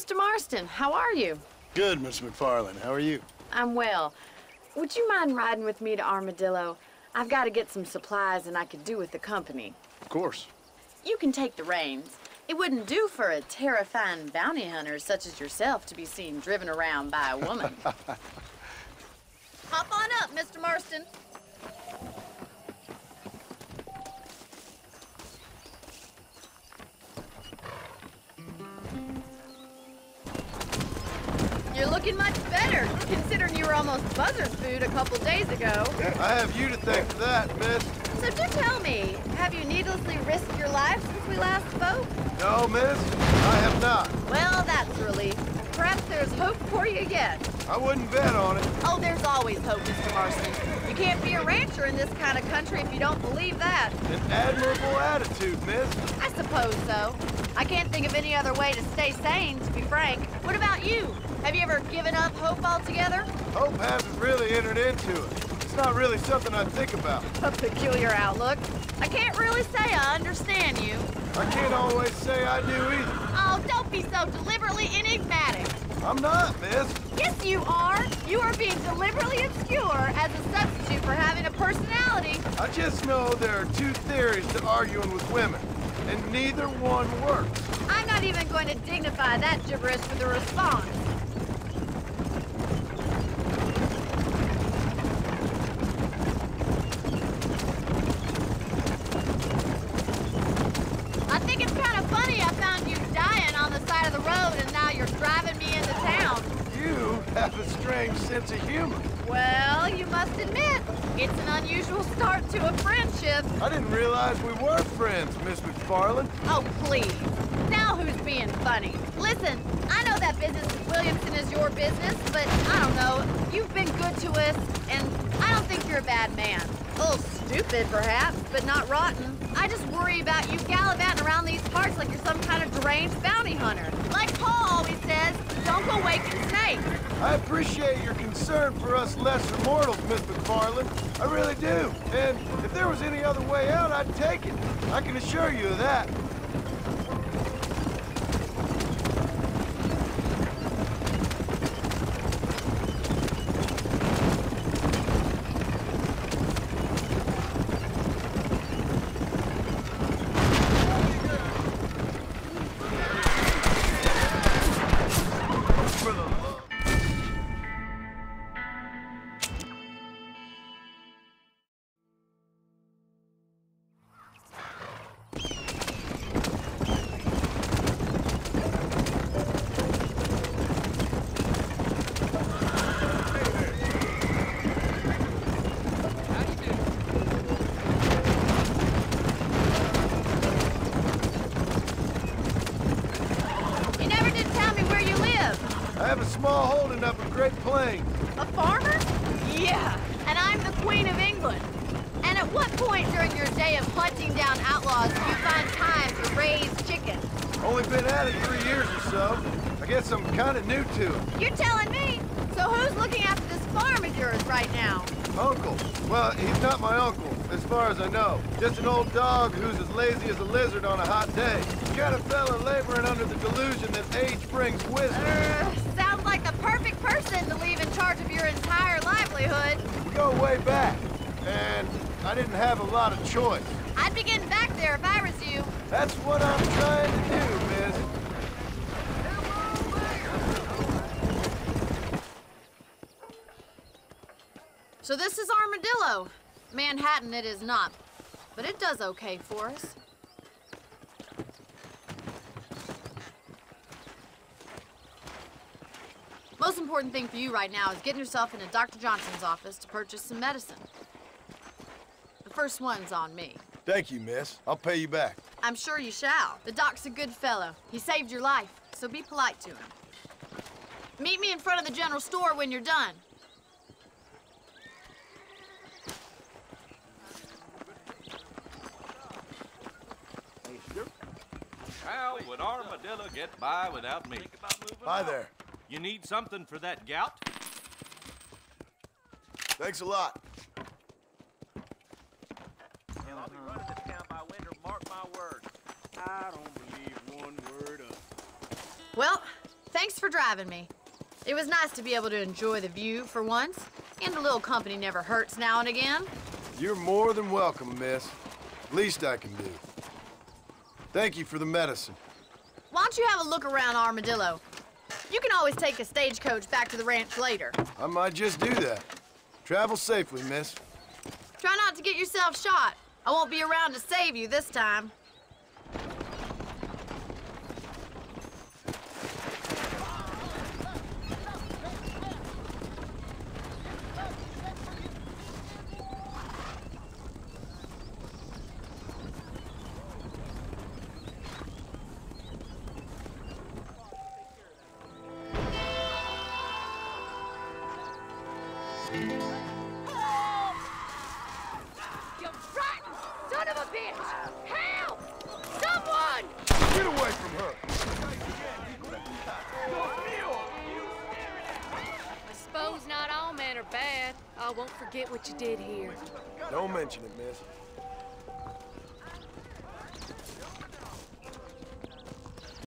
Mr. Marston, how are you? Good, Miss MacFarlane. How are you? I'm well. Would you mind riding with me to Armadillo? I've got to get some supplies and I could do with the company. Of course. You can take the reins. It wouldn't do for a terrifying bounty hunter such as yourself to be seen driven around by a woman. Hop on up, Mr. Marston. You're looking much better, considering you were almost buzzard food a couple days ago. I have you to thank for that, miss. So do tell me, have you needlessly risked your life since we last spoke? No, miss, I have not. Well, that's relief. Perhaps there's hope for you yet. I wouldn't bet on it. Oh, there's always hope, Mr. Marston. You can't be a rancher in this kind of country if you don't believe that. An admirable attitude, miss. I suppose so. I can't think of any other way to stay sane, to be frank. What about you? Have you ever given up hope altogether? Hope hasn't really entered into it. Not really something I think about. A peculiar outlook. I can't really say I understand you. I can't always say I do either. Oh, don't be so deliberately enigmatic. I'm not, miss. Yes, you are. You are being deliberately obscure as a substitute for having a personality. I just know there are two theories to arguing with women, and neither one works. I'm not even going to dignify that gibberish with a response. I think it's kind of funny I found you dying on the side of the road and now you're driving me into town. You have a strange sense of humor. Well, you must admit, it's an unusual start to a friendship. I didn't realize we were friends, Miss MacFarlane. Oh, please. Now who's being funny? Listen, I know that business with Williamson is your business, but I don't know. You've been good to us, and I don't think you're a bad man. A little stupid, perhaps, but not rotten. I just worry about you gallivanting around these parts like you're some kind of deranged bounty hunter. Like Paul always says, don't go waking snakes. I appreciate your concern for us lesser mortals, Miss MacFarlane. I really do. And if there was any other way out, I'd take it. I can assure you of that. I have a small holding up in Great Plains. A farmer? Yeah, and I'm the Queen of England. And at what point during your day of hunting down outlaws do you find time to raise chickens? Only been at it three years or so. I guess I'm kind of new to it. You're telling me? So who's looking after this farm of yours right now? Uncle. Well, he's not my uncle, as far as I know. Just an old dog who's as lazy as a lizard on a hot day. Got a fella laboring under the delusion that age brings wisdom. Uh, sounds like the perfect person to leave in charge of your entire livelihood. We go way back, and I didn't have a lot of choice. I'd be getting back there if I was you. That's what I'm trying to do, miss. So this is Armadillo. Manhattan it is not, but it does okay for us. Most important thing for you right now is getting yourself into Dr. Johnson's office to purchase some medicine. The first one's on me. Thank you, miss. I'll pay you back. I'm sure you shall. The doc's a good fellow. He saved your life, so be polite to him. Meet me in front of the general store when you're done. How would Armadillo get by without me? Hi there. You need something for that gout? Thanks a lot. I'll be running this town by winter, mark my words. I don't believe one word of it. Well, Thanks for driving me. It was nice to be able to enjoy the view for once, and a little company never hurts now and again. You're more than welcome, miss. Least I can do. Thank you for the medicine. Why don't you have a look around Armadillo? You can always take a stagecoach back to the ranch later. I might just do that. Travel safely, miss. Try not to get yourself shot. I won't be around to save you this time. You rotten son of a bitch! Help! Someone! Get away from her! I suppose not all men are bad. I won't forget what you did here. Don't mention it, miss.